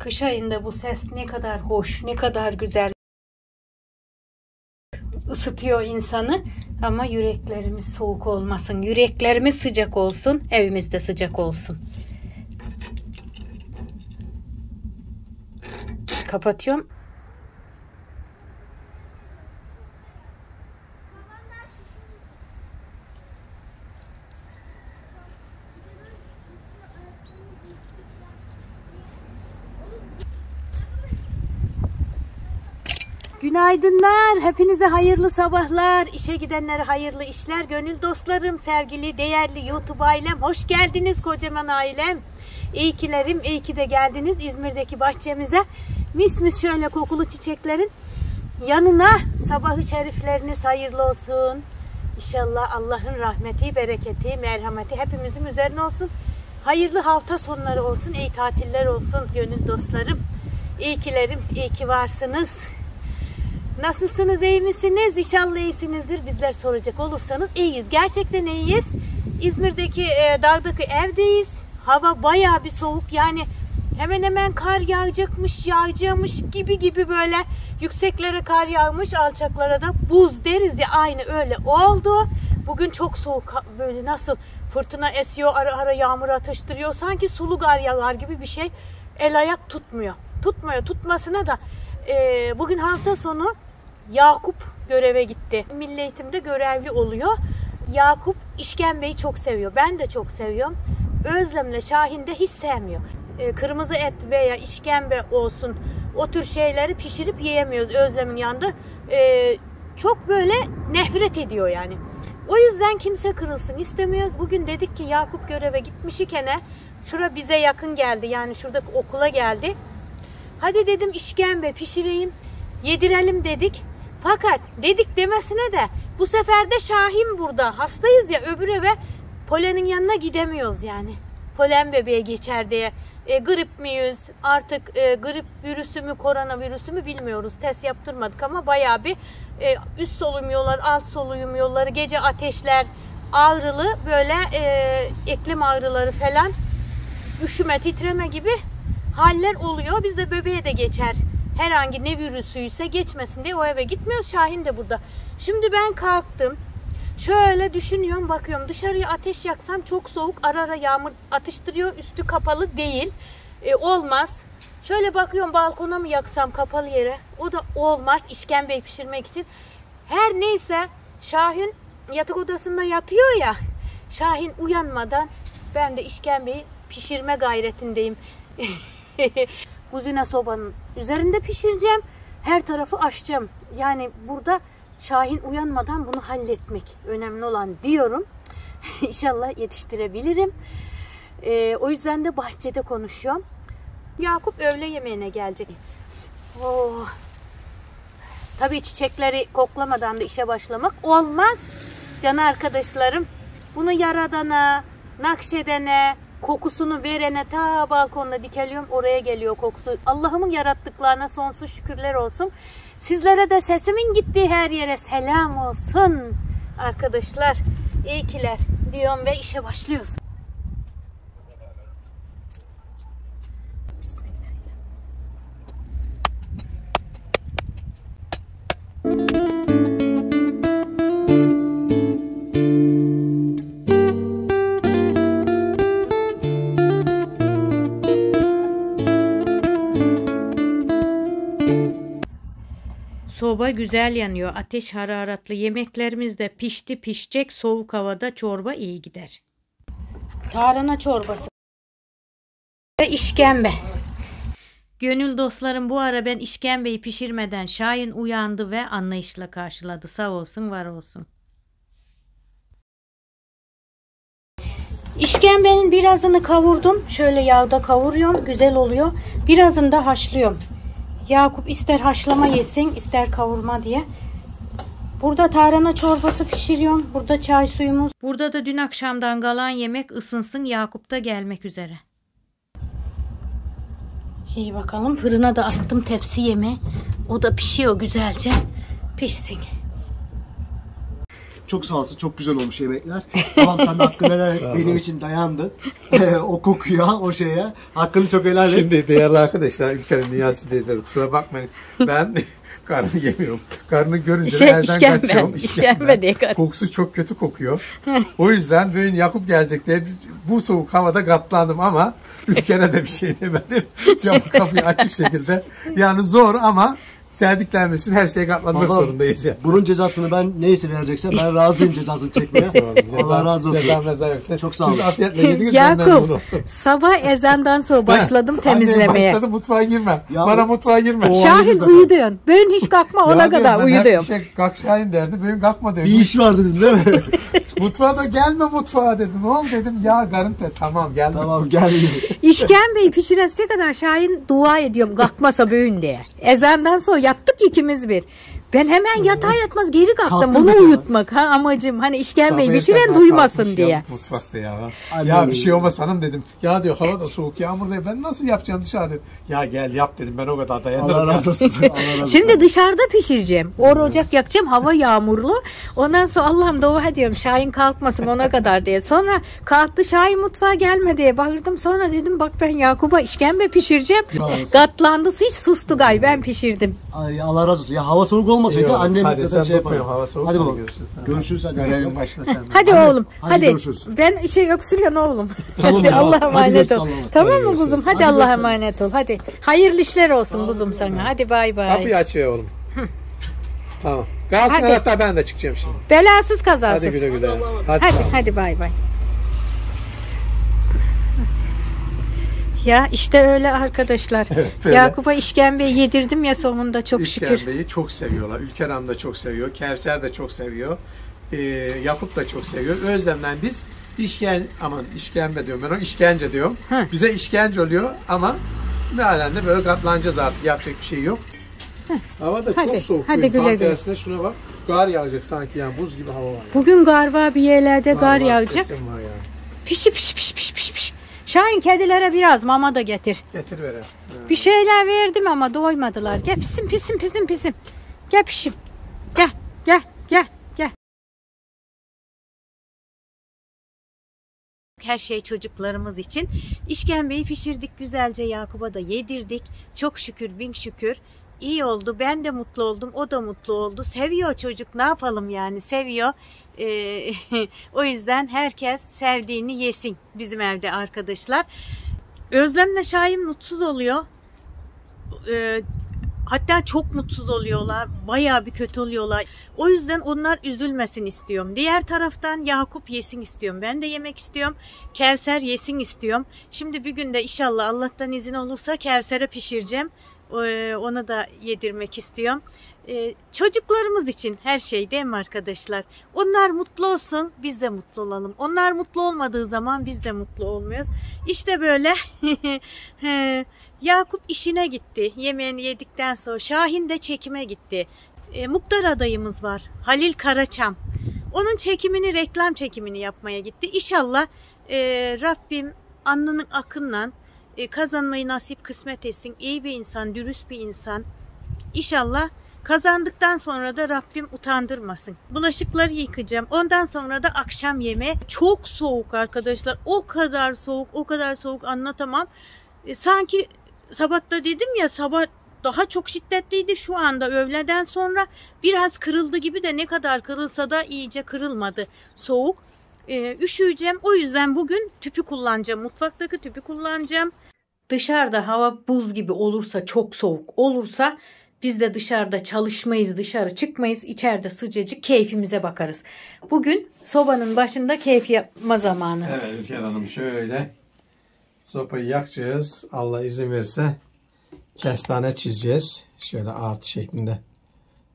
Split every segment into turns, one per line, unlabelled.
Kış ayında bu ses ne kadar hoş, ne kadar güzel ısıtıyor insanı ama yüreklerimiz soğuk olmasın. Yüreklerimiz sıcak olsun, evimiz de sıcak olsun. Kapatıyorum. Günaydınlar. Hepinize hayırlı sabahlar. İşe gidenlere hayırlı işler. Gönül dostlarım, sevgili, değerli YouTube ailem. Hoş geldiniz kocaman ailem. İyi kilerim, iyi ki de geldiniz İzmir'deki bahçemize. Mis mis şöyle kokulu çiçeklerin yanına sabahı şerifleriniz hayırlı olsun. İnşallah Allah'ın rahmeti, bereketi, merhameti hepimizin üzerine olsun. Hayırlı hafta sonları olsun, iyi tatiller olsun gönül dostlarım. İyi kilerim, iyi ki varsınız. Nasılsınız, iyi misiniz? İnşallah iyisinizdir. Bizler soracak olursanız iyiyiz. Gerçekten iyiyiz. İzmir'deki e, dağdaki evdeyiz. Hava baya bir soğuk. Yani hemen hemen kar yağacakmış, yağacakmış gibi gibi böyle yükseklere kar yağmış, alçaklara da buz deriz ya aynı öyle oldu. Bugün çok soğuk böyle nasıl fırtına esiyor, ara ara yağmur atıştırıyor. Sanki sulu gar yağar gibi bir şey. El ayak tutmuyor. Tutmuyor. Tutmasına da e, bugün hafta sonu Yakup göreve gitti. Milli eğitimde görevli oluyor. Yakup işkembeyi çok seviyor. Ben de çok seviyorum. Özlem'le Şahin de hiç sevmiyor. E, kırmızı et veya işkembe olsun o tür şeyleri pişirip yiyemiyoruz Özlem'in yanında. E, çok böyle nefret ediyor yani. O yüzden kimse kırılsın istemiyoruz. Bugün dedik ki Yakup göreve gitmiş ikene şura bize yakın geldi. Yani şuradaki okula geldi. Hadi dedim işkembe pişireyim, yedirelim dedik. Fakat dedik demesine de bu sefer de Şahin burada. Hastayız ya öbür eve Polen'in yanına gidemiyoruz yani. Polen bebeğe geçer diye. E, grip miyiz? Artık e, grip virüsü mü, koronavirüsü mü bilmiyoruz. Test yaptırmadık ama bayağı bir e, üst solunum yolları, alt solunum yolları, gece ateşler, ağrılı böyle e, eklem ağrıları falan, üşüme, titreme gibi haller oluyor. Bizde bebeğe de geçer herhangi ne virüsüyse geçmesin diye o eve gitmiyoruz. Şahin de burada. Şimdi ben kalktım. Şöyle düşünüyorum bakıyorum. Dışarıya ateş yaksam çok soğuk. Ara ara yağmur atıştırıyor. Üstü kapalı değil. E, olmaz. Şöyle bakıyorum balkona mı yaksam kapalı yere? O da olmaz işkembeyi pişirmek için. Her neyse Şahin yatak odasında yatıyor ya. Şahin uyanmadan ben de işkembeyi pişirme gayretindeyim kuzine sobanın üzerinde pişireceğim. Her tarafı açacağım. Yani burada Şahin uyanmadan bunu halletmek önemli olan diyorum. İnşallah yetiştirebilirim. Ee, o yüzden de bahçede konuşuyorum. Yakup öğle yemeğine gelecek. Oh. Tabii çiçekleri koklamadan da işe başlamak olmaz. Can arkadaşlarım bunu yaradana, nakşedene, kokusunu verene ta balkonda dikeliyorum oraya geliyor kokusu. Allah'ımın yarattıklarına sonsuz şükürler olsun. Sizlere de sesimin gittiği her yere selam olsun arkadaşlar. İyi kiler diyorum ve işe başlıyoruz. Soba güzel yanıyor. Ateş hararetli. Yemeklerimiz de pişti pişecek. Soğuk havada çorba iyi gider. Tarhana çorbası. Ve işkembe. Gönül dostlarım bu ara ben işkembeyi pişirmeden Şahin uyandı ve anlayışla karşıladı. Sağ olsun var olsun. İşkembenin birazını kavurdum. Şöyle yağda kavuruyorum. Güzel oluyor. Birazını da haşlıyorum. Yakup ister haşlama yesin ister kavurma diye. Burada tarhana çorbası pişiriyorum. Burada çay suyumuz. Burada da dün akşamdan kalan yemek ısınsın. Yakup da gelmek üzere. İyi bakalım. Fırına da attım tepsi yeme. O da pişiyor güzelce. Pişsin.
Çok sağ olsun. Çok güzel olmuş yemekler. Tamam sen de hakkını helal et. Benim için dayandın. O kokuya, o şeye. Hakkını çok helal et.
Şimdi değerli arkadaşlar, ülkenin dünyası teyzeleri kusura bakmayın. Ben karnı yemiyorum. Karnı görünce
Şey,
elden
işkembe,
kaçıyorum.
işkembe diye karnı.
Kokusu çok kötü kokuyor. o yüzden böyle Yakup gelecek diye bu soğuk havada katlandım ama ülkene de bir şey demedim. Camı kapıyı açık şekilde. Yani zor ama sevdiklerimizin her şeye katlanmak
Baba,
zorundayız ya.
Bunun cezasını ben neyse verecekse ben razıyım cezasını çekmeye. Allah razı olsun.
Ceza meza yoksa.
Çok sağ
Siz
olun.
afiyetle yediniz benden bunu.
Yakup sabah ezandan sonra başladım
Heh, annem
temizlemeye.
başladı mutfağa girme.
Ya-
Bana mutfağa girme.
Şahin uyuyorsun. Ben hiç kalkma ona kadar.
Her şey kalk Şahin derdi. Benim kalkma diyor.
Bir iş var dedin değil mi?
Mutfağa da gelme mutfağa dedim. Ne oldu dedim. Ya garip de tamam geldim.
tamam gel.
İşkembeyi pişiresiye kadar Şahin dua ediyorum kalkmasa böğün diye. Ezandan sonra yattık ikimiz bir. Ben hemen yatağa yatmaz geri kalktım.
Kalktın
Bunu uyutmak ha amacım. Hani işkembeyi pişiren
erkenden
duymasın diye.
Mutfakta ya. Ya bir şey olmaz hanım dedim. Ya diyor hava da soğuk yağmur değil. Ben nasıl yapacağım dışarıda? Ya gel yap dedim. Ben o kadar dayanırım.
Allah razı olsun.
Şimdi dışarıda pişireceğim. Or ocak yakacağım. Hava yağmurlu. Ondan sonra Allah'ım dua ediyorum. Şahin kalkmasın ona kadar diye. Sonra kalktı Şahin mutfağa gelme diye bağırdım. Sonra dedim bak ben Yakup'a işkembe pişireceğim. Katlandı hiç sustu gay ben pişirdim.
Ay, Allah razı olsun. Ya hava soğuk olmasaydı
İyi
annem
Hadi
zaten şey
tutmuyorum, hava soğuk.
Hadi bakalım.
görüşürüz.
Görüşürüz hadi.
Görevin başla sen.
Hadi oğlum
hadi
hadi.
görüşürüz.
Ben şey öksürüyorum oğlum.
Tamam
hadi Allah'a emanet ol. Tamam mı kuzum? Hadi,
Hadi
Allah'a emanet ol. Hadi. Hayırlı işler olsun kuzum sana. Hadi bay bay.
Kapıyı açıyor oğlum. tamam. Kalsın
Hadi.
hatta ben de çıkacağım şimdi.
Belasız kazasız.
Hadi güle güle.
Hadi.
Hadi.
Hadi bay bay. Ya işte öyle arkadaşlar.
böyle.
Yakup'a işkembe yedirdim ya sonunda çok şükür.
İşkembeyi çok seviyorlar. Ülker Hanım da çok seviyor. Kevser de çok seviyor. Ee, Yakup da çok seviyor. Özlemden biz işken aman işkembe diyorum ben o işkence diyorum.
Hı.
Bize işkence oluyor ama mealen de böyle katlanacağız artık. Yapacak bir şey yok. Hava da
Hadi,
çok soğuk.
hadi
Bugün
güle
tam
güle.
tersine şuna bak. Gar yağacak sanki yani buz gibi hava var.
Bugün garva bir yerlerde gar
var,
yağacak.
var yani.
Pişi piş piş piş piş piş. Şahin kedilere biraz mama da getir.
Getir vere.
Bir şeyler verdim ama doymadılar. Gel pisim pisim pisim pisim. Gel pişim. Gel gel gel gel. Her şey çocuklarımız için. İşkembeyi pişirdik güzelce Yakup'a da yedirdik. Çok şükür bin şükür. İyi oldu. Ben de mutlu oldum. O da mutlu oldu. Seviyor çocuk. Ne yapalım yani? Seviyor. Ee, o yüzden herkes sevdiğini yesin bizim evde arkadaşlar. Özlemle Şahin mutsuz oluyor. Ee, hatta çok mutsuz oluyorlar. Bayağı bir kötü oluyorlar. O yüzden onlar üzülmesin istiyorum. Diğer taraftan Yakup yesin istiyorum. Ben de yemek istiyorum. Kevser yesin istiyorum. Şimdi bir günde inşallah Allah'tan izin olursa Kevser'e pişireceğim. Ee, ona da yedirmek istiyorum. Ee, çocuklarımız için her şey değil mi arkadaşlar? Onlar mutlu olsun biz de mutlu olalım. Onlar mutlu olmadığı zaman biz de mutlu olmuyoruz. İşte böyle Yakup işine gitti. Yemeğini yedikten sonra Şahin de çekime gitti. E, muhtar adayımız var. Halil Karaçam. Onun çekimini, reklam çekimini yapmaya gitti. İnşallah e, Rabbim alnının akınla e, kazanmayı nasip kısmet etsin. İyi bir insan, dürüst bir insan. İnşallah kazandıktan sonra da Rabbim utandırmasın. Bulaşıkları yıkayacağım. Ondan sonra da akşam yemeği. Çok soğuk arkadaşlar. O kadar soğuk, o kadar soğuk anlatamam. E, sanki sabah da dedim ya sabah daha çok şiddetliydi şu anda öğleden sonra biraz kırıldı gibi de ne kadar kırılsa da iyice kırılmadı soğuk. E, üşüyeceğim o yüzden bugün tüpü kullanacağım mutfaktaki tüpü kullanacağım. Dışarıda hava buz gibi olursa çok soğuk olursa biz de dışarıda çalışmayız dışarı çıkmayız içeride sıcacık keyfimize bakarız. Bugün sobanın başında keyif yapma zamanı.
Evet Ülker Hanım şöyle sopayı yakacağız. Allah izin verirse kestane çizeceğiz. Şöyle artı şeklinde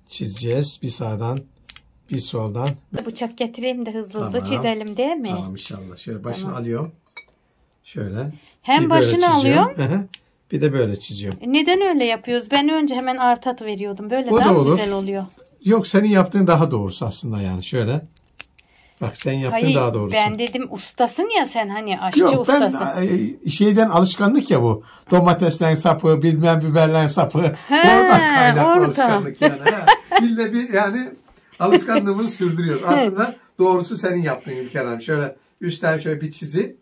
çizeceğiz. Bir sağdan bir soldan.
Bıçak getireyim de hızlı hızlı
Tamam.
çizelim değil mi?
Tamam inşallah. Şöyle başını alıyorum. Şöyle.
Hem başını
çiziyorum.
alıyorum.
Bir de böyle çiziyorum.
E, Neden öyle yapıyoruz? Ben önce hemen artat veriyordum. Böyle
O
daha
da
güzel oluyor.
Yok senin yaptığın daha doğrusu aslında yani şöyle. Bak sen yaptığın
Hayır
daha doğrusu.
ben dedim ustasın ya sen hani aşçı
Yok ben
ustasın.
e, şeyden alışkanlık ya bu. Domateslen sapı, bilmem biberlen sapı.
He,
oradan kaynaklı
orada.
alışkanlık yani. İlle bir yani Alışkanlığımızı sürdürüyoruz. Aslında doğrusu senin yaptığın Ülker Hanım. Şöyle üstten şöyle bir çizi.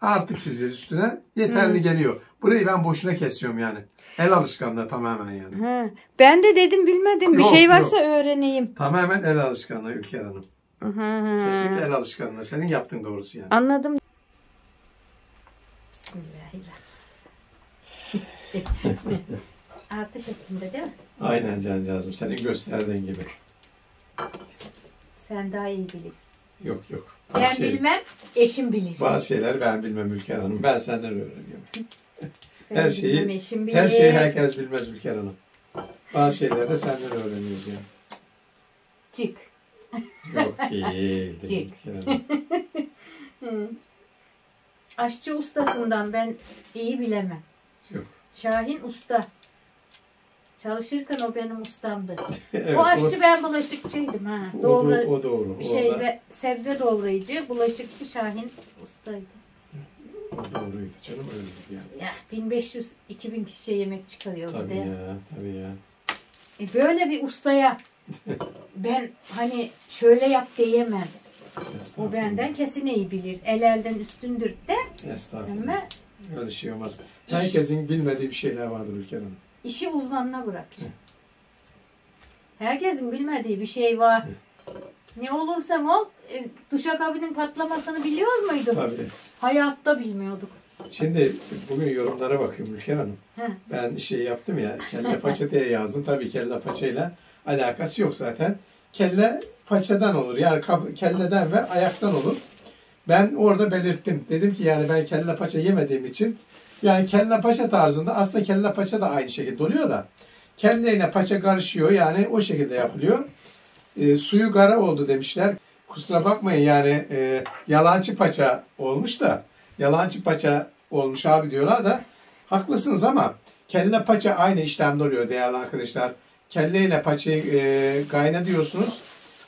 Artı çiziyoruz üstüne. Yeterli geliyor. Burayı ben boşuna kesiyorum yani. El alışkanlığı tamamen yani.
Ha, ben de dedim bilmedim. Bir
Yok,
şey varsa
yok.
öğreneyim.
Tamamen el alışkanlığı Ülker Hanım.
Hı.
Kesinlikle el alışkanlığı. Senin yaptığın doğrusu yani.
Anladım. Bismillahirrahmanirrahim. Artı şeklinde değil mi?
Aynen cancağızım. Senin gösterdiğin gibi.
Sen daha iyi bilin.
Yok yok.
Ben
Bazı şey-
bilmem, eşim bilir.
Bazı şeyler ben bilmem Ülker Hanım. Ben senden öğreniyorum.
Ben
her şeyi-
bilmem, eşim bilir.
Her şeyi herkes bilmez Ülker Hanım. Bazı şeyler de senden öğreniyoruz yani.
Cık.
Yok değil. değil. Ülker Hanım.
Hı. Aşçı ustasından ben iyi bilemem.
Yok.
Şahin usta. Çalışırken o benim ustamdı.
Evet,
o aşçı ben bulaşıkçıydım ha.
o,
Doğru.
o, o doğru. Orada,
şeyde sebze doğrayıcı, bulaşıkçı Şahin ustaydı.
o doğruydu canım öyle yani.
Ya 1500-2000 kişiye yemek çıkarıyordu
Tabii
de.
ya, tabii ya.
E böyle bir ustaya ben hani şöyle yap diyemem. O benden kesin iyi bilir. El elden üstündür de
Estağfurullah.
ama
Öyle şey olmaz. Herkesin bilmediği bir şeyler vardır Ülker Hanım.
İşi uzmanına bırakacağım. Herkesin bilmediği bir şey var. Ne olursan ol, e, duşakabinin patlamasını biliyor muydun?
Tabii.
Hayatta bilmiyorduk.
Şimdi bugün yorumlara bakıyorum Ülker Hanım.
He.
Ben şey yaptım ya, kelle paça diye yazdım. Tabii kelle paçayla alakası yok zaten. Kelle paçadan olur. Yani kelleden ve ayaktan olur. Ben orada belirttim. Dedim ki yani ben kelle paça yemediğim için yani kelle paça tarzında aslında kelle paça da aynı şekilde oluyor da kelleyle paça karışıyor yani o şekilde yapılıyor. E, suyu gara oldu demişler. Kusura bakmayın yani e, yalancı paça olmuş da yalancı paça olmuş abi diyorlar da haklısınız ama kelle paça aynı işlemde oluyor değerli arkadaşlar. Kelle ile paçayı e, kaynatıyorsunuz.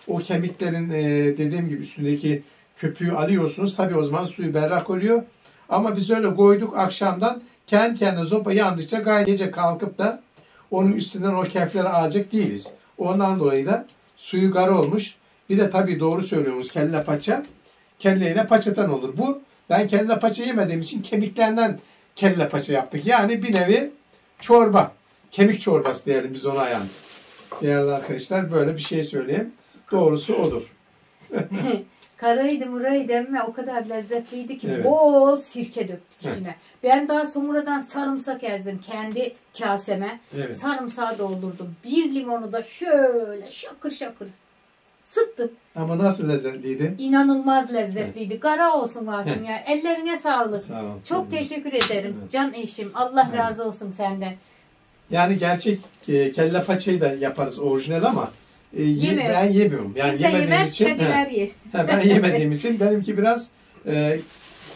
O kemiklerin e, dediğim gibi üstündeki köpüğü alıyorsunuz. Tabii o zaman suyu berrak oluyor. Ama biz öyle koyduk akşamdan kendi kendine zopa yandıkça gayet gece kalkıp da onun üstünden o kefleri alacak değiliz. Ondan dolayı da suyu gar olmuş. Bir de tabii doğru söylüyorsunuz kelle paça. Kelle ile paçadan olur. Bu ben kelle paça yemediğim için kemiklerinden kelle paça yaptık. Yani bir nevi çorba. Kemik çorbası diyelim biz ona yani. Değerli arkadaşlar böyle bir şey söyleyeyim. Doğrusu odur.
Karaydı muraydı ama o kadar lezzetliydi ki
Evet.
bol sirke döktük içine. Ben daha sonradan sarımsak ezdim kendi kaseme.
Evet.
Sarımsağı doldurdum. Bir limonu da şöyle şakır şakır sıktım.
Ama nasıl lezzetliydi?
İnanılmaz lezzetliydi. Kara olsun varsın ya. Ellerine sağlık.
Sağ ol.
Çok teşekkür ederim.
Evet.
Can eşim. Allah
Evet.
razı olsun senden.
Yani gerçek e, kelle paçayı da yaparız orijinal ama e, ye- ben yemiyorum. Yani
Kimse
yemediğim
yemez,
için
kediler
he,
yer.
he, ben yemediğim için benimki biraz e,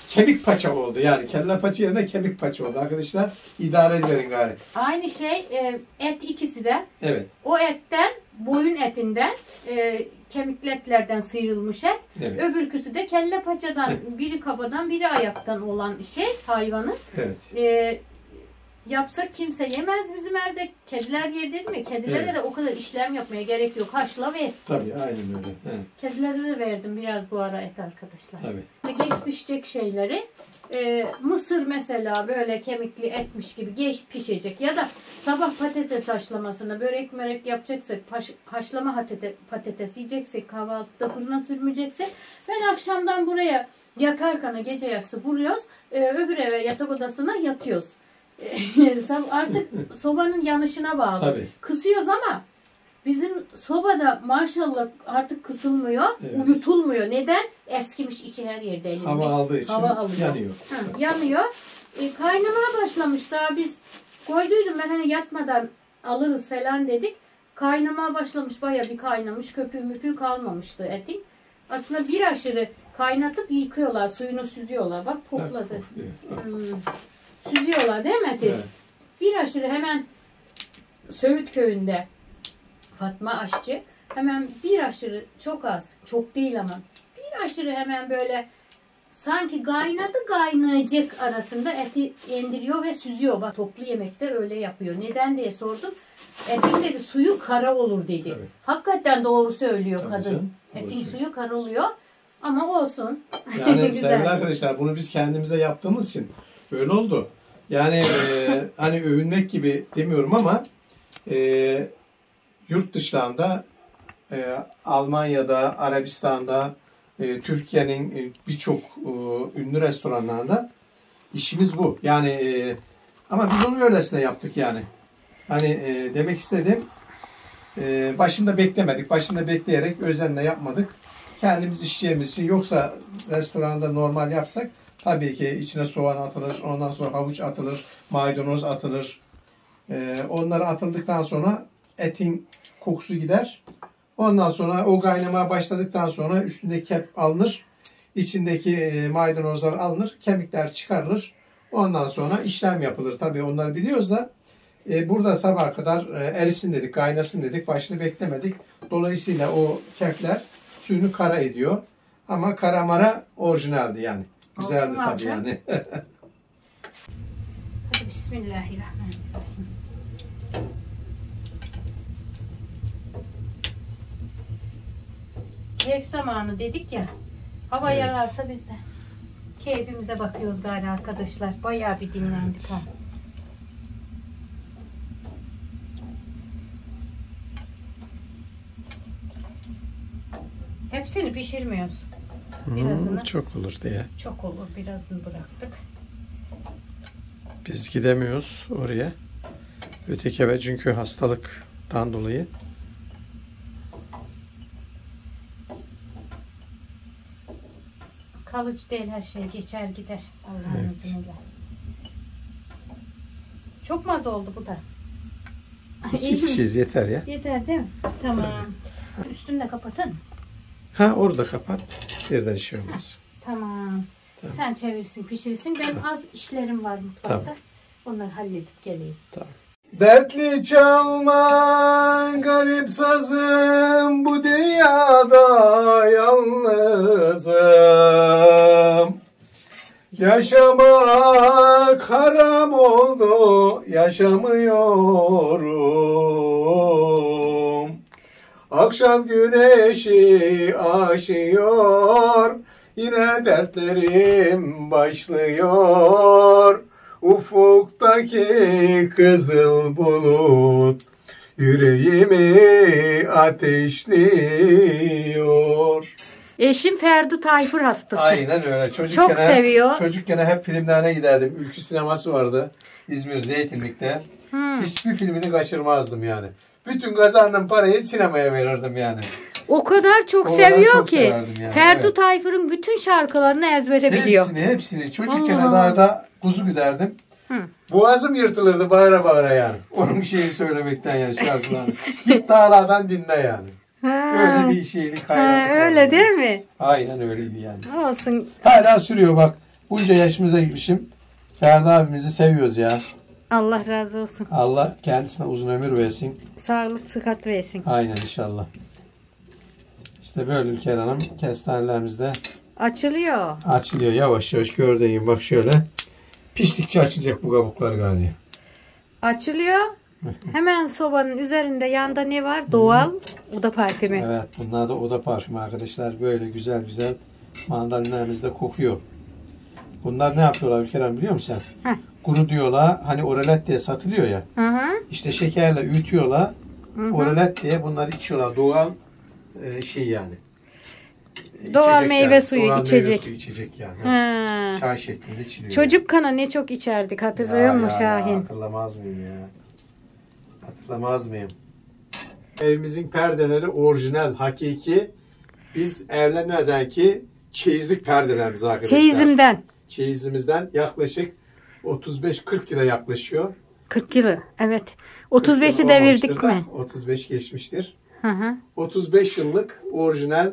kemik paça oldu. Yani kelle paça yerine kemik paça oldu. Arkadaşlar idare ediverin gari.
Aynı şey e, et ikisi de.
Evet.
O etten, boyun etinden, e, kemikli etlerden sıyrılmış et.
Evet.
Öbürküsü de kelle paçadan, biri kafadan, biri ayaktan olan şey hayvanın.
Evet.
E, yapsak kimse yemez bizim evde. Kediler yer dedim mi? Kedilere
Evet.
de o kadar işlem yapmaya gerek yok. Haşla ver.
Tabii aynen öyle. He,
Kedilere de verdim biraz bu ara et arkadaşlar.
tabii.
Geç pişecek şeyleri e, mısır mesela böyle kemikli etmiş gibi geç pişecek ya da sabah patates haşlamasına börek mörek yapacaksak paş- haşlama patates, patates yiyeceksek kahvaltıda fırına sürmeyeceksek ben akşamdan buraya yatarken gece yarısı vuruyoruz e, öbür eve yatak odasına yatıyoruz. Sab- Artık sobanın yanışına bağlı.
Tabii.
Kısıyoruz ama bizim sobada maşallah artık kısılmıyor,
Evet.
uyutulmuyor. Neden? Eskimiş içi her yer delinmiş.
Hava aldığı için
Hava alıyor.
yanıyor.
Ha, yanıyor. E, kaynamaya başlamış daha biz koyduydum ben hani yatmadan alırız falan dedik. Kaynamaya başlamış baya bir kaynamış köpüğü müpüğü kalmamıştı etin. Aslında bir aşırı kaynatıp yıkıyorlar suyunu süzüyorlar bak popladı. Hmm. Süzüyorlar değil mi eti?
Evet.
Bir aşırı hemen Söğüt köyünde Fatma aşçı hemen bir aşırı çok az çok değil ama bir aşırı hemen böyle sanki kaynadı kaynayacak arasında eti indiriyor ve süzüyor. Bak toplu yemekte öyle yapıyor. Neden diye sordum. Etin dedi suyu kara olur dedi.
Evet.
Hakikaten doğru söylüyor
Tabii
kadın.
canım, doğru
Etin
söylüyor.
suyu kara oluyor. Ama olsun.
Yani sevgili arkadaşlar bunu biz kendimize yaptığımız için böyle oldu. Yani e, hani övünmek gibi demiyorum ama e, yurt dışlarında e, Almanya'da, Arabistan'da, e, Türkiye'nin e, birçok e, ünlü restoranlarında işimiz bu. Yani e, ama biz onu öylesine yaptık yani. Hani e, demek istedim e, başında beklemedik. Başında bekleyerek özenle yapmadık. Kendimiz işleyeceğimiz için yoksa restoranda normal yapsak tabii ki içine soğan atılır, ondan sonra havuç atılır, maydanoz atılır. E, onları atıldıktan sonra etin kokusu gider. Ondan sonra o kaynamaya başladıktan sonra üstündeki kep alınır. içindeki e, maydanozlar alınır. Kemikler çıkarılır. Ondan sonra işlem yapılır. Tabii onları biliyoruz da e, burada sabaha kadar e, erisin dedik, kaynasın dedik. Başını beklemedik. Dolayısıyla o kekler suyunu kara ediyor. Ama karamara orijinaldi yani. Güzeldi
Olsun
tabii
Hasan.
yani.
Hadi Bismillahirrahmanirrahim. Keyif zamanı dedik ya. Hava
Evet.
yağarsa biz de keyfimize bakıyoruz gari arkadaşlar. Bayağı bir dinlendik ha. Hepsini pişirmiyoruz. Birazını
çok olur diye.
çok olur. Birazını bıraktık.
Biz gidemiyoruz oraya. Öteki eve çünkü hastalıktan dolayı.
Kalıcı değil her şey. Geçer gider. Allah'ın
Evet.
izniyle. Çok maz oldu bu da.
İki kişiyiz yeter ya.
Yeter değil mi? Tamam. Üstünü de kapatın.
Ha orada kapat. Birden şey olmaz.
Tamam.
Tamam.
Sen çevirsin, pişirsin. Benim az işlerim var mutfakta.
Tamam.
Onları halledip geleyim.
Dertli çalma garip sazım bu dünyada yalnızım. Yaşamak haram oldu yaşamıyorum. Akşam güneşi aşıyor yine dertlerim başlıyor. Ufuktaki kızıl bulut yüreğimi ateşliyor.
Eşim Ferdu Tayfur hastası.
Aynen öyle. Çocukken
Çok seviyor.
Çocukken hep filmlerine giderdim. Ülkü sineması vardı. İzmir Zeytinlik'te.
Hmm.
Hiçbir filmini kaçırmazdım yani. Bütün kazandığım parayı sinemaya verirdim yani.
O kadar çok
O kadar
seviyor
çok
ki.
yani,
Ferdu
evet.
Tayfur'un bütün şarkılarını ezbere biliyor.
Hepsini hepsini. Çocukken
Allah.
dağda kuzu güderdim.
Hı.
Boğazım yırtılırdı bağıra bağıra yani. Onun şeyi söylemekten yani şarkılarını. Git dağlardan dinle yani. Öyle bir şeylik
Ha,
hayatı.
öyle
vardı.
değil mi?
Aynen öyleydi yani.
Olsun.
Hala sürüyor bak. Bunca yaşımıza gitmişim. Ferdi abimizi seviyoruz ya.
Allah razı olsun.
Allah kendisine uzun ömür versin.
Sağlık sıhhat versin.
Aynen inşallah. İşte böyle Ülker Hanım kestanelerimiz
Açılıyor.
açılıyor yavaş yavaş gördüğün bak şöyle. Piştikçe açılacak bu kabuklar galiba.
Açılıyor. Hemen sobanın üzerinde yanda ne var? Doğal. O da parfümü.
Evet bunlar da oda parfümü arkadaşlar. Böyle güzel güzel mandalinalarımız da kokuyor. Bunlar ne yapıyorlar Hanım biliyor musun sen?
Heh.
Kuru diyorlar hani oralet diye satılıyor ya.
Hı hı.
İşte şekerle öğütüyorlar.
Hı hı.
Oralet diye bunları içiyorlar. Doğal e, şey yani.
Doğal
İçecek
meyve
yani.
suyu,
Doğal
içecek.
Meyve suyu içecek yani.
Ha.
Çay şeklinde içiliyor.
Çocuk kana ne çok içerdik hatırlıyor musun
ya, ya,
Şahin?
hatırlamaz mıyım ya? Hatırlamaz mıyım? Evimizin perdeleri orijinal, hakiki. Biz evlenmeden ki çeyizlik perdelerimiz arkadaşlar.
Çeyizimden.
Çeyizimizden yaklaşık 35-40 lira yaklaşıyor.
40 yılı. Evet.
40 yıl
35'i devirdik mi?
35 geçmiştir.
Hı hı.
35 yıllık orijinal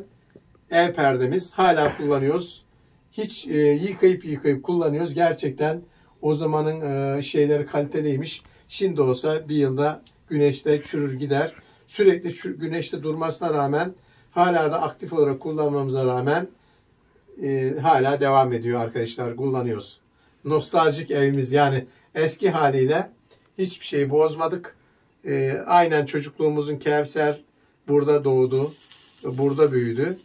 ev perdemiz. Hala kullanıyoruz. Hiç e, yıkayıp yıkayıp kullanıyoruz. Gerçekten o zamanın e, şeyleri kaliteliymiş. Şimdi olsa bir yılda güneşte çürür gider. Sürekli çür- güneşte durmasına rağmen hala da aktif olarak kullanmamıza rağmen e, hala devam ediyor arkadaşlar. Kullanıyoruz. Nostaljik evimiz yani eski haliyle hiçbir şeyi bozmadık. E, aynen çocukluğumuzun Kevser burada doğdu. Burada büyüdü.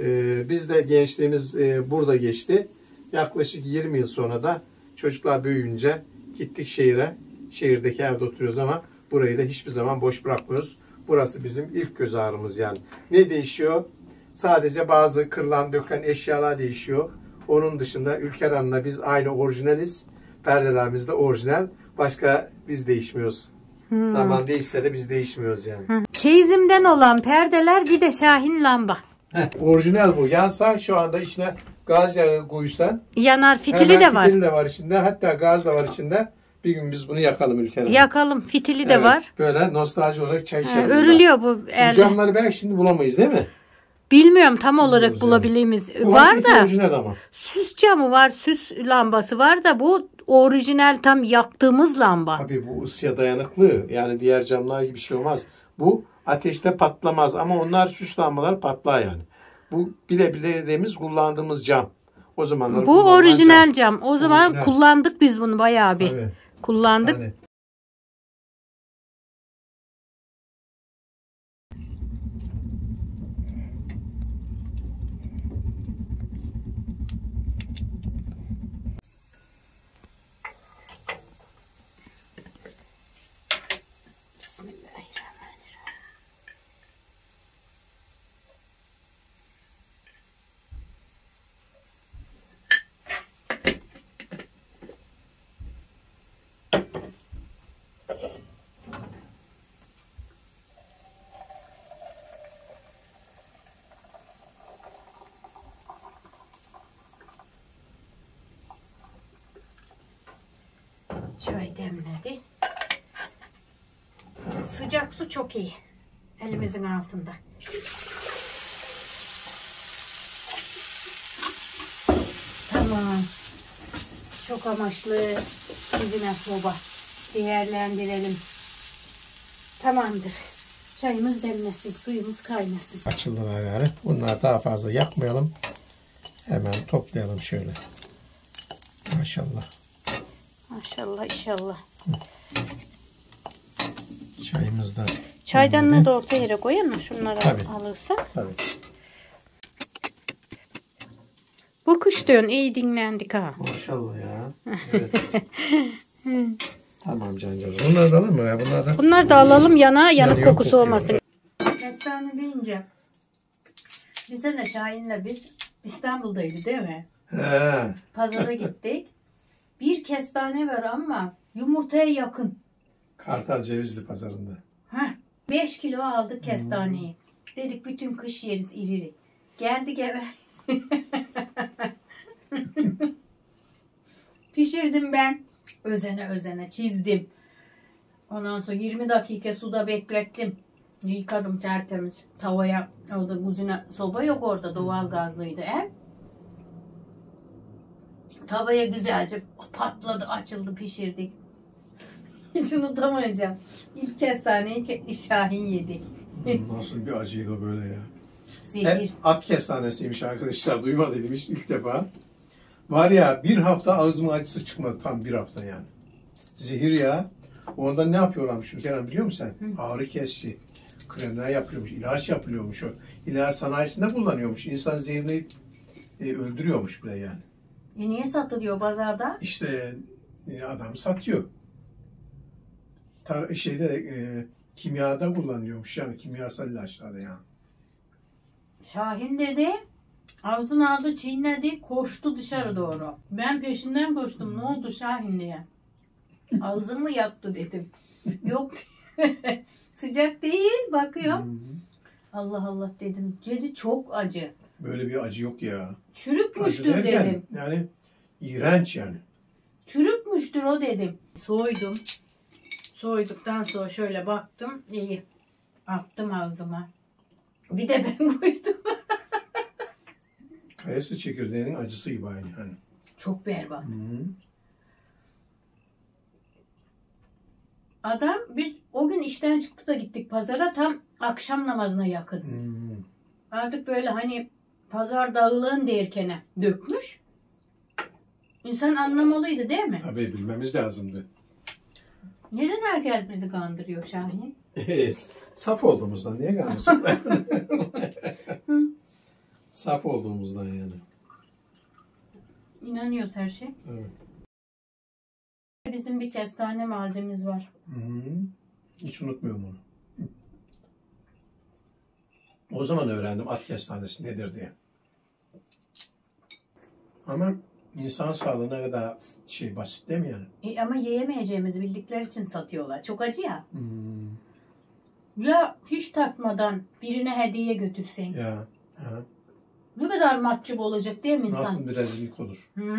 E, biz de gençliğimiz e, burada geçti. Yaklaşık 20 yıl sonra da çocuklar büyüyünce gittik şehire. Şehirdeki evde oturuyoruz ama burayı da hiçbir zaman boş bırakmıyoruz. Burası bizim ilk göz ağrımız yani. Ne değişiyor? Sadece bazı kırılan dökülen eşyalar değişiyor. Onun dışında Ülker Hanım'la biz aynı orijinaliz. Perdelerimiz de orijinal. Başka biz değişmiyoruz. Zaman değişse de biz değişmiyoruz yani.
Çeyizimden olan perdeler bir de Şahin lamba.
Heh, orijinal bu. Yansa şu anda içine gaz yağı koysan.
Yanar fitili
hemen
de var.
Fitili de var içinde. Hatta gaz da var içinde. Bir gün biz bunu yakalım Ülker Hanım.
Yakalım fitili de
Evet,
var.
Böyle nostalji olarak çay içelim.
örülüyor bu
Bu camları belki şimdi bulamayız değil mi?
Bilmiyorum tam olarak
Bilmiyoruz yani.
bulabildiğimiz
Bu
var da
orijinal ama.
süs camı var, süs lambası var da bu orijinal tam yaktığımız lamba.
Tabii bu ısıya dayanıklı. Yani diğer camlar gibi bir şey olmaz. Bu ateşte patlamaz ama onlar süs lambalar patlar yani. Bu bile bile dediğimiz kullandığımız cam. O zamanlar
Bu orijinal cam. O zaman
Orijinal.
kullandık biz bunu bayağı bir.
Tabii.
Kullandık.
Yani
Bismillahirrahmanirrahim. Çay demledi. Sıcak su çok iyi. Elimizin altında. Tamam. Çok amaçlı bizine soba. Değerlendirelim. Tamamdır. Çayımız demlesin, suyumuz kaynasın.
açıldılar yani. Bunları daha fazla yakmayalım. Hemen toplayalım şöyle. Maşallah.
Maşallah inşallah.
Çayımız da
Çaydanlığı da orta yere koyalım mı? Şunları
Tabii.
alırsak.
tabii.
Bu kış diyorsun iyi dinlendik ha.
Maşallah ya. Evet. tamam cancağız. Bunları da alalım mı ya? Bunlar da
Bunları da alalım yana yanık
Yanıyor,
kokusu
kokuyor.
olmasın. Kestane deyince bize de Şahin'le biz İstanbul'daydı değil mi?
He.
Pazara gittik. Bir kestane var ama yumurtaya yakın.
Kartal Cevizli pazarında.
Heh, 5 kilo aldık kestaneyi. Dedik bütün kış yeriz iri iri. Geldik eve. Pişirdim ben. Özene özene çizdim. Ondan sonra 20 dakika suda beklettim. Yıkadım tertemiz. Tavaya, orada kuzine soba yok orada doğal gazlıydı ev. Tavaya güzelce patladı, açıldı, pişirdik. Hiç unutamayacağım. İlk kestaneyi ke- Şahin yedi.
Nasıl bir acıydı böyle ya.
Zehir.
E, at kestanesiymiş arkadaşlar. Duymadıydım hiç ilk defa. Var ya bir hafta ağzımın acısı çıkmadı. Tam bir hafta yani. Zehir ya. Ondan ne yapıyorlarmış Ülker biliyor musun sen? Ağrı kesici. Kremler yapıyormuş. ilaç yapılıyormuş o. İlaç sanayisinde kullanıyormuş. İnsan zehirini e, öldürüyormuş bile yani.
E niye satılıyor pazarda?
İşte e, adam satıyor. Tar şeyde e, kimyada kullanıyormuş yani kimyasal ilaçlarda yani.
Şahin dedi. Ağzını aldı çiğnedi koştu dışarı doğru. Ben peşinden koştum ne oldu Şahin diye. Ağzın mı yaktı dedim. Yok sıcak değil bakıyorum. Allah Allah dedim. Dedi çok acı.
Böyle bir acı yok ya. Acı
Çürükmüştür
derken
dedim.
yani iğrenç yani.
Çürükmüştür o dedim. Soydum. Soyduktan sonra şöyle baktım. iyi. Attım ağzıma. Bir de ben koştum.
Kayası çekirdeğinin acısı gibi aynı. Hani.
Çok berbat.
Hı.
Adam biz o gün işten çıktık da gittik pazara tam akşam namazına yakın.
Hı.
Artık böyle hani pazar dağılığın derkene dökmüş. İnsan anlamalıydı değil mi?
Tabii bilmemiz lazımdı.
Neden herkes bizi kandırıyor Şahin?
Saf olduğumuzdan niye kandıracaklar? Saf olduğumuzdan yani.
İnanıyoruz her şey.
Evet.
Bizim bir kestane malzememiz var.
Hı hı. Hiç unutmuyorum onu. O zaman öğrendim at kestanesi nedir diye. Ama insan sağlığına kadar şey basit değil mi yani?
E ama yiyemeyeceğimizi bildikleri için satıyorlar. Çok acı ya.
Hmm,
Ya hiç tatmadan birine hediye götürsen.
ya. Ha.
Ne kadar mahcup olacak değil mi insan?
Nasıl bir rezillik olur?
Hı?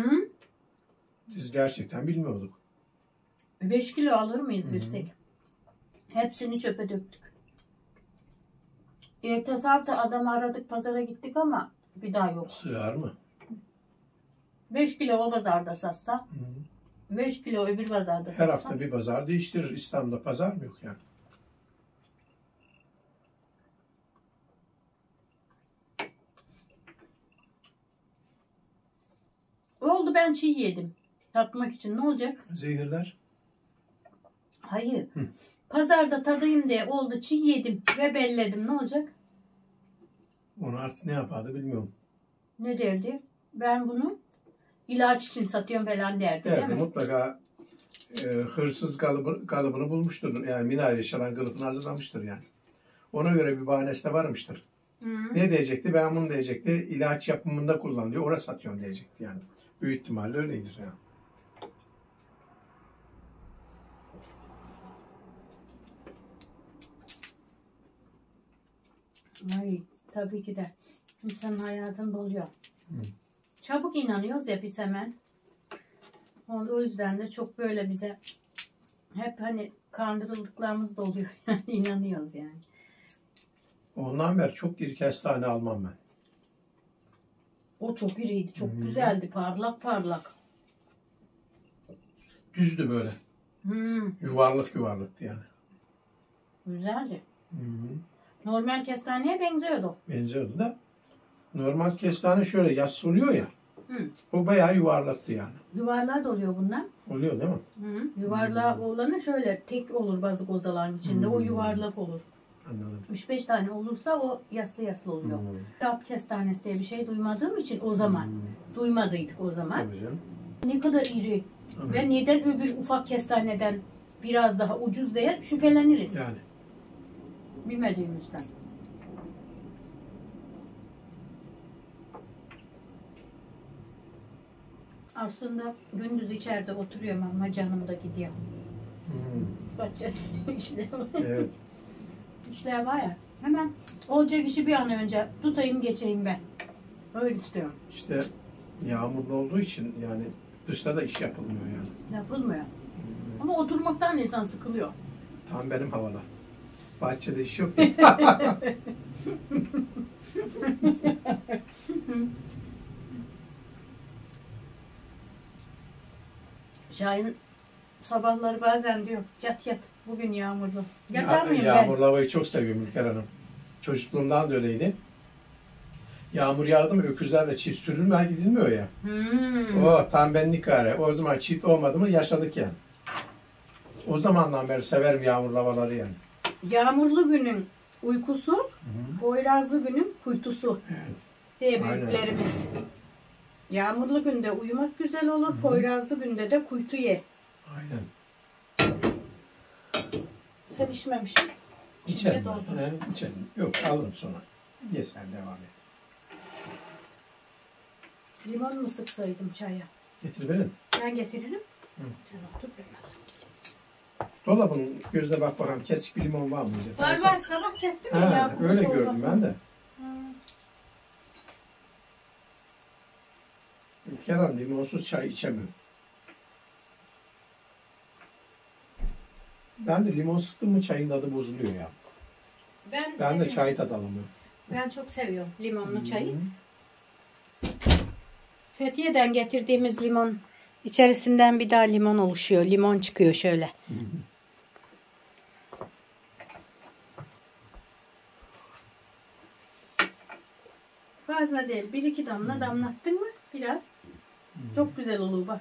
Biz gerçekten bilmiyorduk.
5 kilo alır mıyız bilsek? Hepsini çöpe döktük. Ertesi hafta adamı aradık pazara gittik ama bir daha yok.
Sığar mı?
5 kilo o pazarda satsa,
Hı.
5 kilo öbür pazarda
Her
satsa.
hafta bir pazar değiştirir. İstanbul'da pazar mı yok yani?
Oldu ben çiğ yedim. Tatmak için ne olacak?
Zehirler.
Hayır. Pazarda tadayım diye oldu çiğ yedim ve belledim ne olacak?
Onu artık ne yapardı bilmiyorum.
Ne derdi? Ben bunu ilaç için satıyorum falan derdi değil
Derdi
mi?
mutlaka e, hırsız kalıbı, kalıbını bulmuştur. Yani minare şaran kalıbını hazırlamıştır yani. Ona göre bir bahanesi de varmıştır.
Hı.
Ne diyecekti? Ben bunu diyecekti. ilaç yapımında kullanılıyor. Orası satıyorum diyecekti yani. Büyük ihtimalle öyledir yani.
Ay tabii ki de insanın hayatında oluyor. Çabuk inanıyoruz ya biz hemen. O yüzden de çok böyle bize hep hani kandırıldıklarımız da oluyor. Yani inanıyoruz yani.
Ondan beri çok iri kestane almam ben.
O çok iriydi, çok güzeldi, parlak parlak.
Düzdü böyle.
Hmm,
Yuvarlak yuvarlaktı yani.
güzeldi.
Hı.
Normal kestaneye benziyordu.
Benziyordu da. Normal kestane şöyle yassılıyor ya.
Hı.
O bayağı yuvarlaktı yani.
Yuvarlağı da oluyor bundan.
Oluyor değil mi?
Hı. Yuvarlağı olanı şöyle tek olur bazı kozaların içinde. O
Hmm.
yuvarlak olur.
Anladım.
3-5 tane olursa o yaslı yaslı oluyor.
Hmm.
Kağıt kestanesi diye bir şey duymadığım için o zaman. Duymadıydık o zaman.
Tabii canım.
Ne kadar iri
Tabii.
ve neden öbür ufak kestaneden biraz daha ucuz diye şüpheleniriz.
Yani.
Bilmediğimizden. Aslında gündüz içeride oturuyorum ama canım da gidiyor.
Hı.
Bahçe işler,
Evet.
işler var ya. Hemen olacak işi bir an önce tutayım geçeyim ben. Öyle istiyorum.
İşte yağmurlu olduğu için yani dışta da iş yapılmıyor yani.
Yapılmıyor. Ama oturmaktan insan sıkılıyor.
Tam benim havada. Bahçede iş yok.
Şahin sabahları bazen diyor yat yat bugün yağmurlu. Yatar mıyım ben?
Yağmurlu havayı çok seviyorum Ülker Hanım. Çocukluğumdan da öyleydi. Yağmur yağdı mı öküzlerle çift sürülmeye gidilmiyor ya.
Hmm.
O tam benlik gari. O zaman çift olmadı mı yaşadık yani. O zamandan beri severim yağmurlu havaları yani.
Yağmurlu günün uykusu, boyrazlı günün kuytusu diye
Aynen.
Yağmurlu günde uyumak güzel olur, poyrazlı günde de kuytu ye.
Aynen.
Sen içmemişsin.
İçerim. Ben. He, içerim. Yok alırım sonra. Ye sen devam et.
Limon mu sıksaydım çaya?
Getir verin.
Ben getiririm. Sen otur ben.
Dolabın gözüne bak bakalım kesik bir limon var mıydı?
Var var salak kestim ya.
Ha,
Yakup
öyle
çorbası.
gördüm ben de.
Hı.
Kenan limonsuz çay içemiyorum. Ben de limon sıktım mı çayın tadı bozuluyor ya.
Ben,
Ben de çay tadı alamıyorum.
Ben çok seviyorum limonlu çayı.
Hı.
Fethiye'den getirdiğimiz limon içerisinden bir daha limon oluşuyor. Limon çıkıyor şöyle. Fazla değil. Bir iki damla damlattın mı biraz çok güzel olur bak.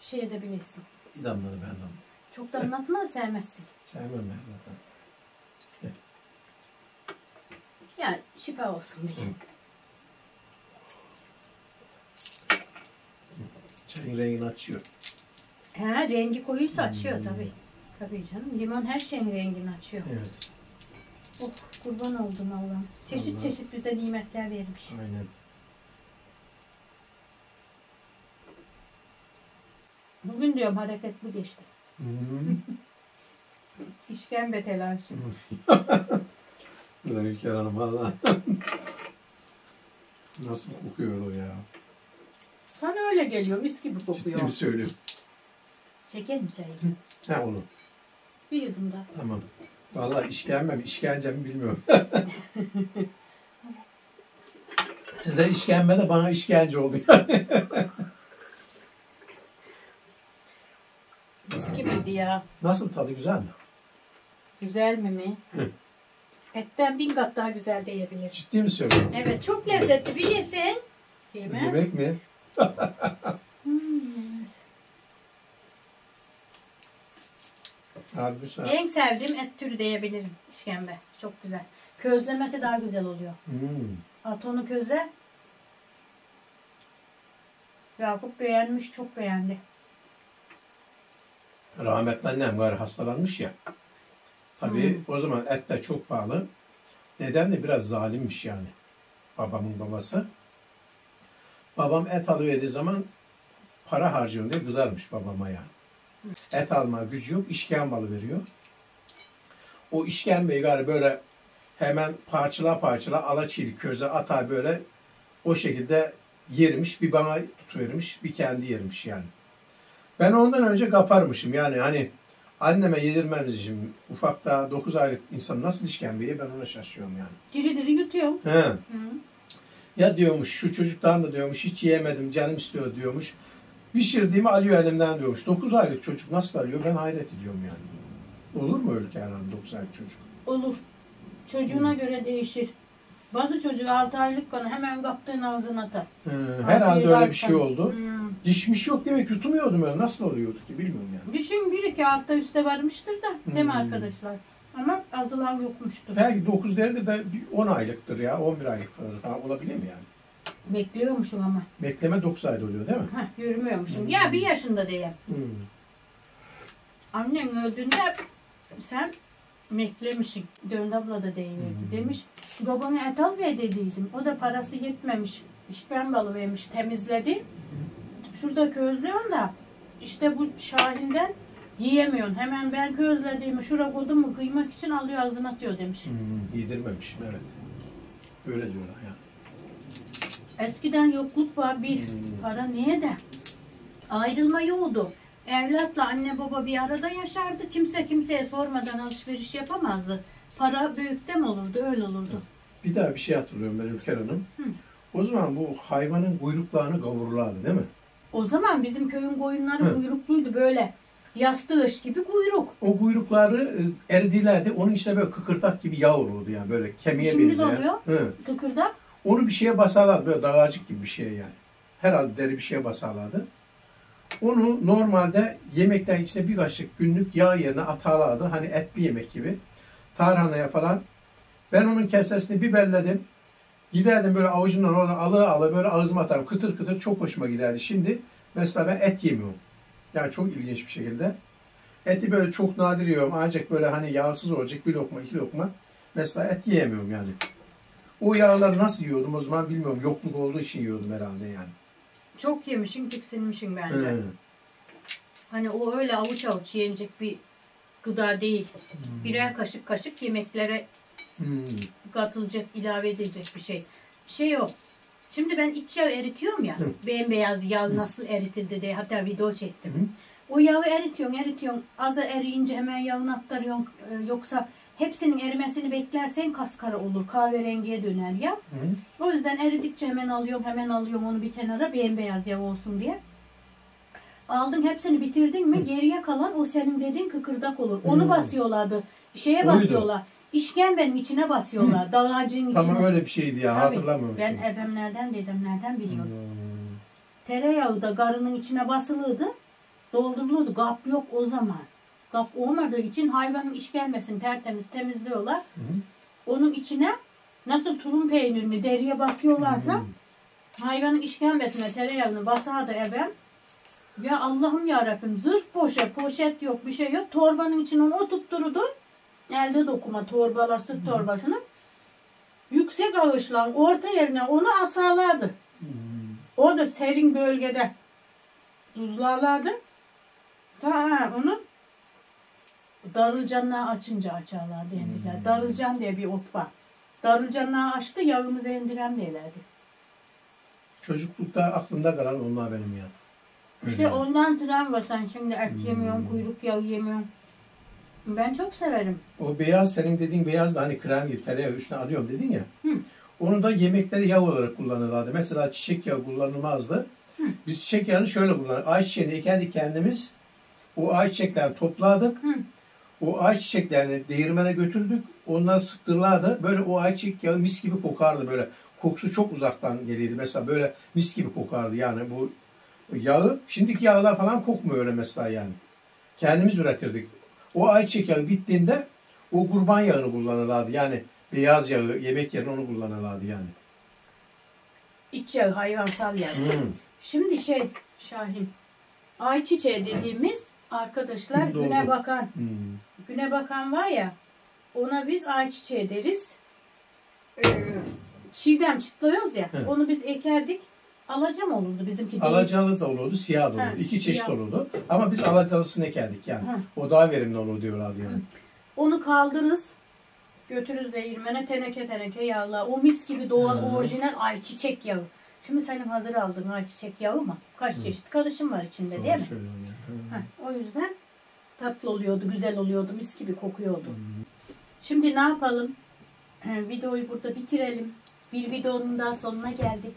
Şey edebilirsin.
Bir damladı ben damladım.
Çok damlatma sevmezsin.
Sevmem ben zaten.
Yani şifa olsun diye.
Çayın rengini açıyor.
Ha, rengi koyuysa açıyor tabii. Tabii canım. Limon her şeyin rengini açıyor.
Evet.
Oh kurban oldum Allah'ım. Çeşit
Allah.
çeşit bize nimetler vermiş.
Aynen.
Bugün diyorum hareketli geçti.
Hı.
İşkembe telaşı.
Ulan Ülker Hanım valla. Nasıl kokuyor o ya?
Sana öyle geliyor. Mis gibi
Ciddi
kokuyor.
mi söylüyorum?
Çeker mi çayı?
Ha onu.
Bir yudum da.
Tamam. Vallahi işkembe mi, işkence mi bilmiyorum. Size işkembe de bana işkence oldu yani.
Gibiydi ya.
Nasıl tadı güzel mi?
Güzel mi mi?
Hı.
Etten bin kat daha güzel diyebilir.
Ciddi mi söylüyorsun?
Evet çok lezzetli. Bir yesen. Yemez.
Yemek mi?
Hmm,
şey.
En sevdiğim et türü diyebilirim. İşkembe. Çok güzel. Közlemesi daha güzel oluyor.
Hmm.
At onu köze. Yakup beğenmiş, çok beğendi.
Rahmetli annem gari hastalanmış ya. Tabii o zaman et de çok pahalı. Dedem de biraz zalimmiş yani. Babamın babası. Babam et alıverdiği zaman para harcıyor diye kızarmış babama yani. Et alma gücü yok, işkembe veriyor. O işkembeyi gari böyle hemen parçala parçala alaçili köze atar böyle o şekilde yermiş. Bir bana tutuvermiş, bir kendi yermiş yani. Ben ondan önce kaparmışım yani hani anneme yedirmemiz için ufak daha 9 aylık insan nasıl işkembeyi ben ona şaşıyorum yani.
Diri diri yutuyor.
He.
Hı.
Ya diyormuş şu çocuktan da diyormuş hiç yiyemedim canım istiyor diyormuş. Pişirdiğimi alıyor elimden diyormuş. 9 aylık çocuk nasıl alıyor ben hayret ediyorum yani. Olur mu öyle yani 9 aylık çocuk?
Olur. Çocuğuna göre değişir. Bazı çocuk 6 aylık kanı hemen kaptığın ağzına atar.
He, herhalde öyle bir şey oldu.
Hmm.
Dişmiş yok demek yutumuyordum öyle. Nasıl oluyordu ki bilmiyorum yani.
Düşün bir iki altta üstte varmıştır da değil mi
Hmm.
arkadaşlar? Ama azılan yokmuştur.
Belki 9 değil de de bir 10 aylıktır ya 11 aylıktır falan olabilir mi yani?
Bekliyormuşum ama.
Bekleme 9 ayda oluyor değil mi?
Heh, yürümüyormuşum. Ya bir yaşında diye.
Hmm.
Annen öldüğünde sen meklemişsin. Döndü abla da deyiverdi. Demiş babana et al ver dediydim. O da parası yetmemiş. İşben balı vermiş temizledi. Şurada közlüyorsun da işte bu Şahin'den yiyemiyorsun. Hemen ben közlediğimi şura koydum mu kıymak için alıyor ağzına atıyor demiş.
Hmm, yedirmemişim evet. Öyle diyorlar ya.
Eskiden yokluk var bir.
Hmm.
Para niye de? Ayrılma yoktu. Evlatla anne baba bir arada yaşardı. Kimse kimseye sormadan alışveriş yapamazdı. Para büyükten olurdu, öyle olurdu.
Bir daha bir şey hatırlıyorum ben Ülker Hanım. O zaman bu hayvanın kuyruklarını kavururlardı değil mi?
O zaman bizim köyün koyunları
Hı.
kuyrukluydu böyle. Yastığı ış gibi kuyruk.
O kuyrukları e, eridilerdi. Onun içine böyle kıkırdak gibi yağ olurdu yani böyle kemiğe
Şimdi
benzeyen.
oluyor.
Hı.
Kıkırdak.
Onu bir şeye basarlar böyle dağacık gibi bir şey yani. Herhalde deri bir şeye basarlardı. Onu normalde yemekten içine bir kaşık günlük yağ yerine atarlardı. Hani etli yemek gibi. Tarhanaya falan. Ben onun kesesini biberledim. Giderdim böyle avucumdan onu alı alı böyle ağzıma atarım. Kıtır kıtır çok hoşuma giderdi. Şimdi mesela ben et yemiyorum. Yani çok ilginç bir şekilde. Eti böyle çok nadir yiyorum. Ancak böyle hani yağsız olacak bir lokma iki lokma. Mesela et yiyemiyorum yani. O yağları nasıl yiyordum o zaman bilmiyorum. Yokluk olduğu için yiyordum herhalde yani.
Çok yemişin, tiksinmişin bence.
Hı.
Hani o öyle avuç avuç yenecek bir gıda değil. Birer kaşık kaşık yemeklere
Hmm.
katılacak, ilave edilecek bir şey. Şey yok. Şimdi ben iç yağı eritiyorum ya. Bembeyaz yağ nasıl eritildi diye hatta video çektim.
Hı.
O yağı eritiyorsun, eritiyorsun. Azı eriyince hemen yağını aktarıyorsun. Ee, Yoksa hepsinin erimesini beklersen kaskara olur. Kahverengiye döner ya.
Hı.
O yüzden eridikçe hemen alıyorum, hemen alıyorum onu bir kenara bembeyaz yağ olsun diye. Aldın hepsini bitirdin mi geriye kalan o senin dediğin kıkırdak olur. Onu
Hı.
basıyorlardı. Şeye
Oydu.
basıyorlar. İşkembenin içine basıyorlar. Dağacın içine.
Tamam öyle bir şeydi ya
Tabii.
hatırlamıyorum.
Ben
şimdi.
ebemlerden dedemlerden biliyorum.
Hmm.
Tereyağı da garının içine basılırdı. Doldurulurdu. Gap yok o zaman. Gap olmadığı için hayvanın işkembesini tertemiz temizliyorlar. Onun içine nasıl tulum peynirini deriye basıyorlarsa hayvanın işkembesine tereyağını basardı ebem. Ya Allah'ım ya Rabbim zırh poşet, poşet yok bir şey yok. Torbanın içine onu oturtturdu. Elde dokuma torbalar, sırt torbasını. Yüksek ağaçlan orta yerine onu asarlardı. Orada serin bölgede tuzlarlardı. Ta onu darılcanlığa açınca açarlardı endiler. Darılcan diye bir ot var. Darılcanlığa açtı yağımızı endirem derlerdi.
Çocuklukta aklımda kalan onlar benim ya.
İşte ondan travma sen şimdi et yemiyorsun,
Hmm.
kuyruk yağı yemiyorsun. Ben çok severim.
O beyaz senin dediğin beyaz da hani krem gibi tereyağı üstüne alıyorum dedin ya.
Hı.
Onu da yemekleri yağ olarak kullanırlardı. Mesela çiçek yağı kullanılmazdı. Biz çiçek yağını şöyle kullanırdık. Ayçiçeğini ekerdik kendimiz. O ayçiçeklerini topladık.
Hı.
O ayçiçeklerini değirmene götürdük. Onları sıktırlardı. Böyle o ayçiçek yağı mis gibi kokardı böyle. Kokusu çok uzaktan gelirdi. Mesela böyle mis gibi kokardı yani bu yağı. Şimdiki yağlar falan kokmuyor öyle mesela yani. Kendimiz üretirdik. O ayçiçek yağı bittiğinde o kurban yağını kullanırlardı. Yani beyaz yağı yemek yerine onu kullanırlardı yani.
İç yağı, hayvansal yağ.
Hmm.
Şimdi şey Şahin, ayçiçeği dediğimiz arkadaşlar
Doğru.
güne bakan.
Hmm.
Güne bakan var ya ona biz ayçiçeği deriz. Ee, çiğdem çıtlıyoruz ya
Evet.
onu biz ekerdik. Alacam olurdu bizimki değil.
Alacalı da olurdu, siyah da olurdu.
Ha,
İki çeşit
siyah.
olurdu. Ama biz alacalısını ekerdik yani.
Ha.
O daha verimli olur diyorlardı yani.
Onu kaldırırız. Götürürüz değirmene teneke teneke yağla. O mis gibi doğal
Hı.
orijinal ayçiçek yağı. Şimdi senin hazır aldığın ayçiçek yağı mı? Kaç çeşit karışım var içinde değil
Doğru
mi?
söylüyorsun ya. Ha.
O yüzden tatlı oluyordu, güzel oluyordu, mis gibi kokuyordu. Şimdi ne yapalım? Ee, videoyu burada bitirelim. Bir videonun daha sonuna geldik.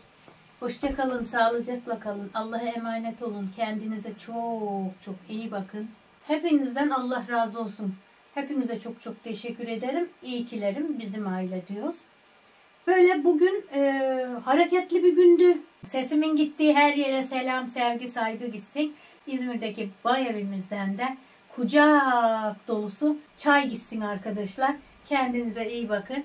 Hoşça kalın, sağlıcakla kalın. Allah'a emanet olun. Kendinize çok çok iyi bakın. Hepinizden Allah razı olsun. Hepinize çok çok teşekkür ederim. İyi kilerim bizim aile diyoruz. Böyle bugün e, hareketli bir gündü. Sesimin gittiği her yere selam, sevgi, saygı gitsin. İzmir'deki bay evimizden de kucak dolusu çay gitsin arkadaşlar. Kendinize iyi bakın.